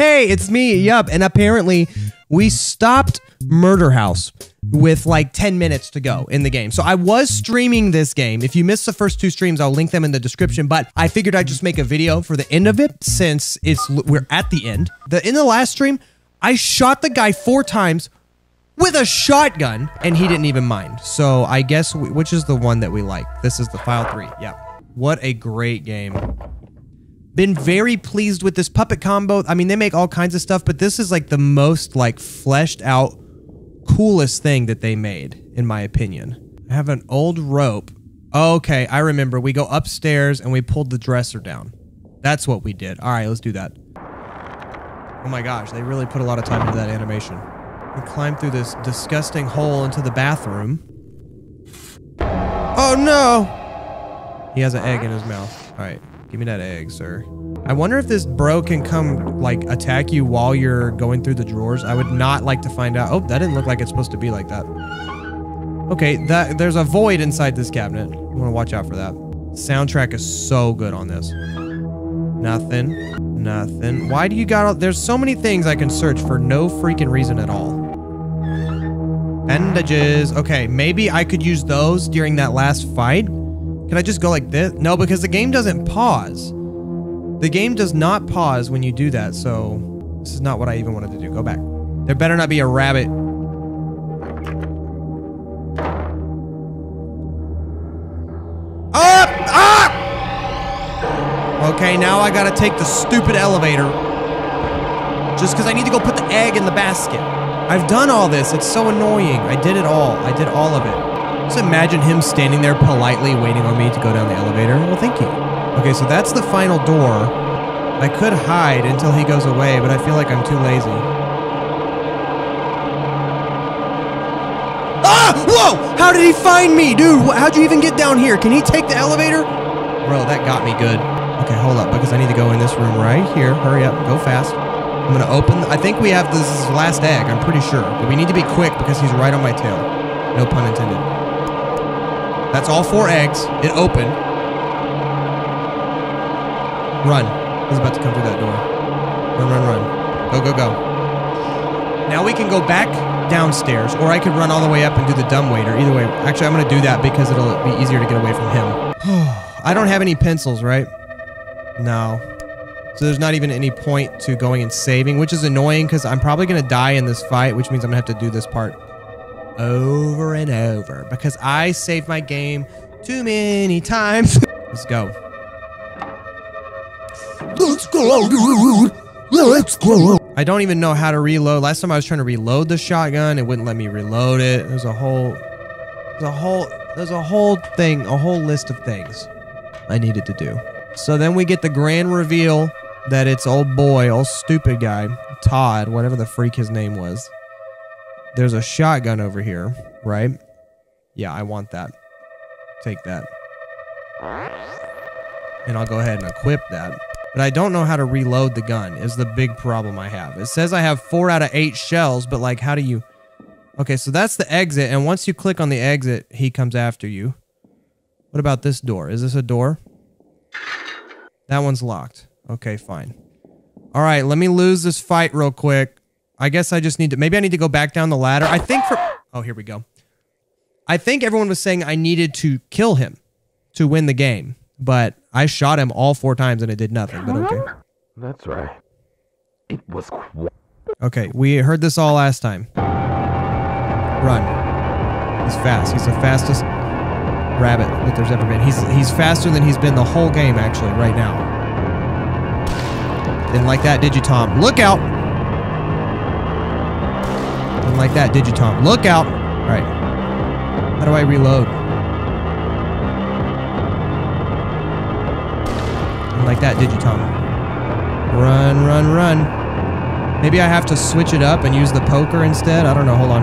hey, it's me. Yup. And apparently, we stopped Murder House with like 10 minutes to go in the game. So I was streaming this game. If you missed the first two streams, I'll link them in the description, but I figured I'd just make a video for the end of it since it's we're at the end. The in the last stream, I shot the guy four times with a shotgun and he didn't even mind. So I guess we, which is the one that we like. This is the file 3. Yeah. What a great game. Been very pleased with this puppet combo. I mean, they make all kinds of stuff, but this is like the most like fleshed out coolest thing that they made, in my opinion. I have an old rope. Oh, okay, I remember. We go upstairs and we pulled the dresser down. That's what we did. All right, let's do that. Oh my gosh, they really put a lot of time into that animation. We climb through this disgusting hole into the bathroom. Oh no! He has an egg in his mouth. All right, give me that egg, sir. I wonder if this bro can come, like, attack you while you're going through the drawers. I would not like to find out. Oh, that didn't look like it's supposed to be like that. Okay, that there's a void inside this cabinet. I want to watch out for that. Soundtrack is so good on this. Nothing. Nothing. Why do you got all- There's so many things I can search for no freaking reason at all. Bandages. Okay, maybe I could use those during that last fight. Can I just go like this? No, because the game doesn't pause. The game does not pause when you do that, so this is not what I even wanted to do. Go back. There better not be a rabbit. Up! Up! Okay, now I gotta take the stupid elevator. Just because I need to go put the egg in the basket. I've done all this. It's so annoying. I did it all. I did all of it. Just imagine him standing there politely waiting on me to go down the elevator. Well, thank you. Okay, so that's the final door. I could hide until he goes away, but I feel like I'm too lazy. Ah! Whoa! How did he find me? Dude, how'd you even get down here? Can he take the elevator? Bro, that got me good. Okay, hold up, because I need to go in this room right here. Hurry up, go fast. I'm gonna open, I think we have this last egg, I'm pretty sure. But we need to be quick because he's right on my tail. No pun intended. That's all four eggs. It opened. Run. He's about to come through that door. Run, run, run. Go, go, go. Now we can go back downstairs, or I could run all the way up and do the dumb waiter. Either way, actually, I'm going to do that because it'll be easier to get away from him. I don't have any pencils, right? No. So there's not even any point to going and saving, which is annoying because I'm probably going to die in this fight, which means I'm going to have to do this part over and over because I saved my game too many times. Let's go. Let's go, dude. Let's go. I don't even know how to reload. Last time I was trying to reload the shotgun, it wouldn't let me reload it. There's a whole, there's a whole, there's a whole thing, a whole list of things I needed to do. So then we get the grand reveal that it's old boy, old stupid guy, Todd, whatever the freak his name was. There's a shotgun over here, right? Yeah, I want that. Take that. And I'll go ahead and equip that. But I don't know how to reload the gun is the big problem I have. It says I have four out of eight shells, but like how do you... Okay, so that's the exit, and once you click on the exit, he comes after you. What about this door? Is this a door? That one's locked. Okay, fine. All right, let me lose this fight real quick. I guess I just need to... Maybe I need to go back down the ladder. I think for... Oh, here we go. I think everyone was saying I needed to kill him to win the game. But I shot him all four times and it did nothing. But okay. That's right. It was Okay, we heard this all last time. Run. He's fast. He's the fastest rabbit that there's ever been. He's he's faster than he's been the whole game actually right now. Didn't like that, did you, Tom? Look out! Like that, did? Look out! All right. How do I reload? Like that, did? Run, run, run. Maybe I have to switch it up and use the poker instead. I don't know. Hold on.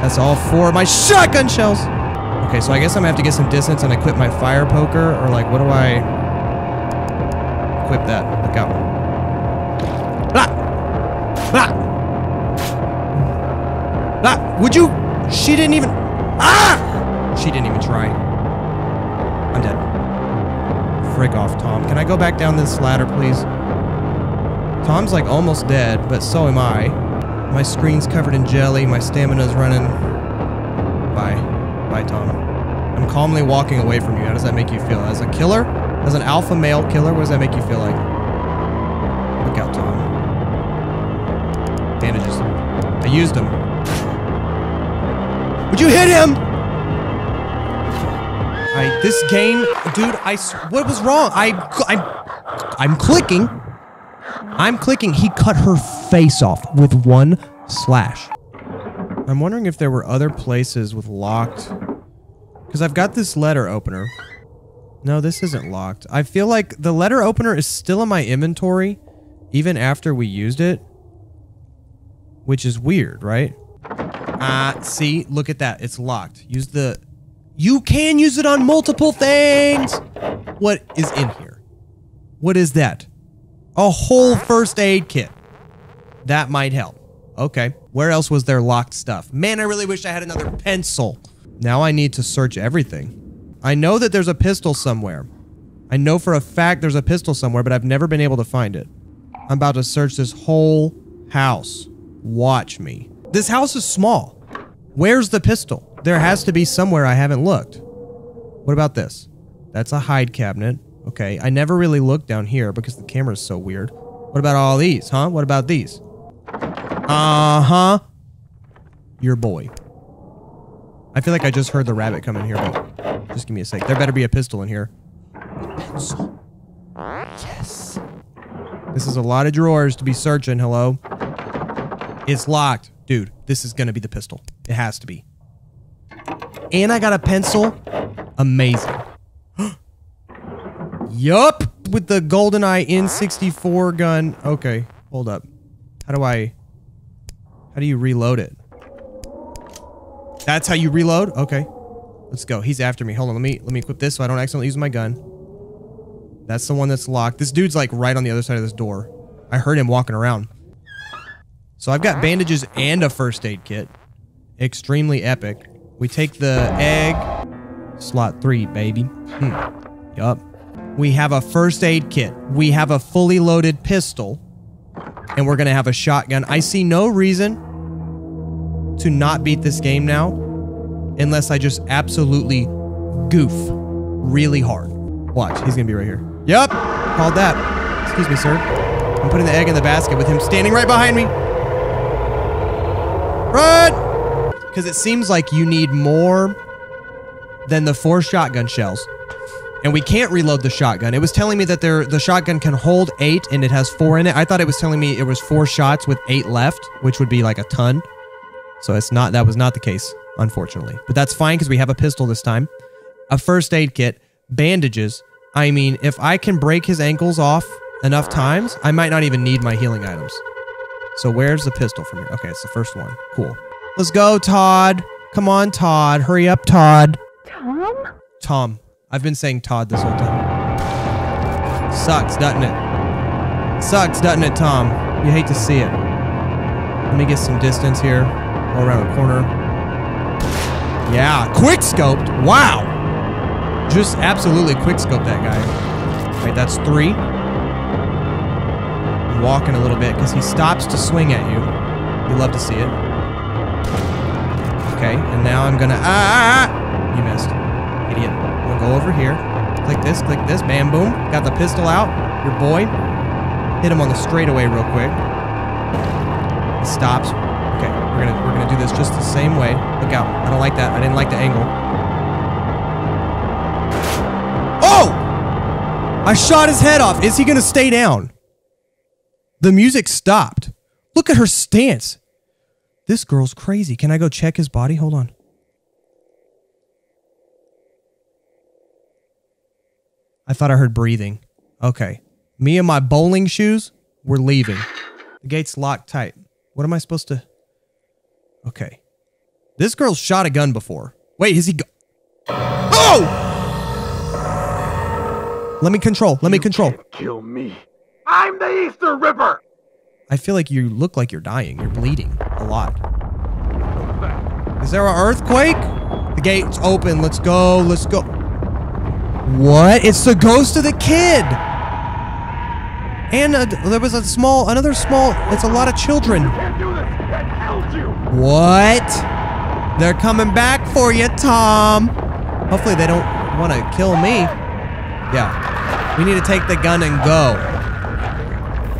That's all four of my shotgun shells. Okay, so I guess I'm gonna have to get some distance and equip my fire poker, or like, what do I equip that? Look out. Would you? She didn't even. Ah! She didn't even try. I'm dead. Frig off, Tom. Can I go back down this ladder, please? Tom's like almost dead, but so am I. My screen's covered in jelly. My stamina's running. Bye. Bye, Tom. I'm calmly walking away from you. How does that make you feel? As a killer? As an alpha male killer? What does that make you feel like? Look out, Tom. Bandages. I used them. Would you hit him? I this game, dude. I what was wrong? I I'm I'm clicking. I'm clicking. He cut her face off with one slash. I'm wondering if there were other places with locked. Because I've got this letter opener. No, this isn't locked. I feel like the letter opener is still in my inventory, even after we used it. Which is weird, right? Ah, see, look at that. It's locked. Use the. You can use it on multiple things. What is in here? What is that? A whole first aid kit. That might help. Okay. Where else was there locked stuff? Man, I really wish I had another pencil. Now I need to search everything. I know that there's a pistol somewhere. I know for a fact there's a pistol somewhere, but I've never been able to find it. I'm about to search this whole house. Watch me. This house is small. Where's the pistol? There has to be somewhere I haven't looked. What about this? That's a hide cabinet. Okay, I never really looked down here because the camera's so weird. What about all these, huh? What about these? Uh-huh. Your boy. I feel like I just heard the rabbit come in here, but just give me a sec. There better be a pistol in here. Pencil. Yes. This is a lot of drawers to be searching. Hello? It's locked. Dude, this is gonna be the pistol. It has to be. And I got a pencil. Amazing. yup! With the GoldenEye N64 gun. Okay, hold up. How do I... How do you reload it? That's how you reload? Okay. Let's go. He's after me. Hold on, let me let me equip this so I don't accidentally use my gun. That's the one that's locked. This dude's like right on the other side of this door. I heard him walking around. So I've got bandages and a first aid kit. Extremely epic. We take the egg. Slot three, baby. Hmm. Yup. We have a first aid kit. We have a fully loaded pistol. And we're going to have a shotgun. I see no reason to not beat this game now unless I just absolutely goof really hard. Watch, he's going to be right here. Yup. Called that. Excuse me, sir. I'm putting the egg in the basket with him standing right behind me. Run! Because it seems like you need more than the four shotgun shells. And we can't reload the shotgun. It was telling me that there the shotgun can hold eight and it has four in it. I thought it was telling me it was four shots with eight left, which would be like a ton. So it's not that was not the case, unfortunately. But that's fine because we have a pistol this time. A first aid kit, bandages. I mean, if I can break his ankles off enough times, I might not even need my healing items. So where's the pistol from here? Okay, it's the first one. Cool. Let's go, Todd. Come on, Todd. Hurry up, Todd. Tom? Tom. I've been saying Todd this whole time. Sucks, doesn't it? Sucks, doesn't it, Tom? You hate to see it. Let me get some distance here. Go around the corner. Yeah, quick scoped. Wow. Just absolutely quick scoped that guy. Wait, that's three. Walking a little bit because he stops to swing at you. You love to see it. Okay, and now I'm gonna. Ah! ah, ah, ah. You missed. Idiot. Gonna go over here. Click this, click this. Bam, boom. Got the pistol out. Your boy. Hit him on the straightaway real quick. He stops. Okay, we're gonna we're gonna do this just the same way. Look out. I don't like that. I didn't like the angle. Oh! I shot his head off. Is he gonna stay down? The music stopped. Look at her stance. This girl's crazy. Can I go check his body? Hold on. I thought I heard breathing. Okay. Me and my bowling shoes, we're leaving. The gate's locked tight. What am I supposed to? Okay. This girl's shot a gun before. Wait, is he go- Oh! Let me control. Let me control. Kill me. I'm the Easter Ripper. I feel like you look like you're dying. You're bleeding a lot. Is there an earthquake? The gate's open. Let's go. Let's go. What? It's the ghost of the kid. And uh, there was a small, another small, it's a lot of children. Can't do this! That held you! What? They're coming back for you, Tom. Hopefully they don't want to kill me. Yeah. We need to take the gun and go.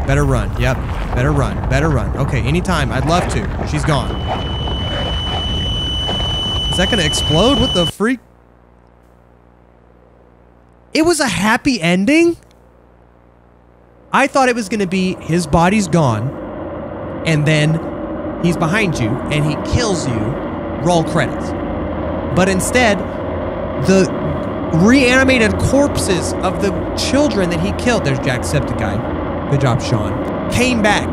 Better run. Yep. Better run. Better run. Okay, anytime. I'd love to. She's gone. Is that going to explode? What the freak? It was a happy ending? I thought it was going to be his body's gone, and then he's behind you, and he kills you, roll credits. But instead, the reanimated corpses of the children that he killed, there's Jacksepticeye, good job, Sean, came back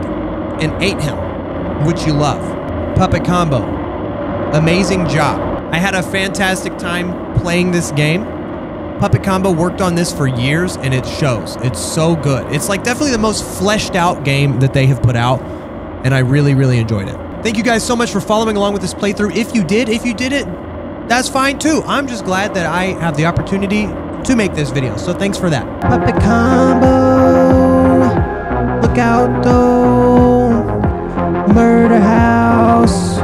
and ate him, which you love. Puppet combo, amazing job. I had a fantastic time playing this game. Puppet Combo worked on this for years and it shows. It's so good. It's like definitely the most fleshed out game that they have put out and I really, really enjoyed it. Thank you guys so much for following along with this playthrough. If you did, if you did it, that's fine too. I'm just glad that I have the opportunity to make this video. So thanks for that. Puppet Combo. Look out though. Murder House.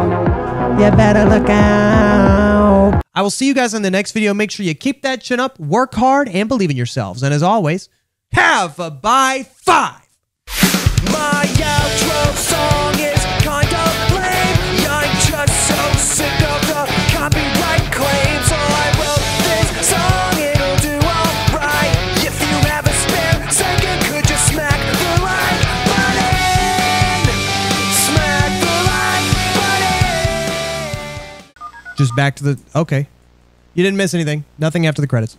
You better look out. I will see you guys in the next video. Make sure you keep that chin up, work hard, and believe in yourselves. And as always, have a by five. My outro back to the. Okay. You didn't miss anything. Nothing after the credits.